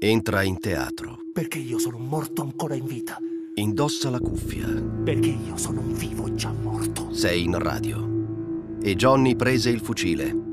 Entra in teatro. Perché io sono un morto ancora in vita. Indossa la cuffia. Perché io sono un vivo già morto. Sei in radio. E Johnny prese il fucile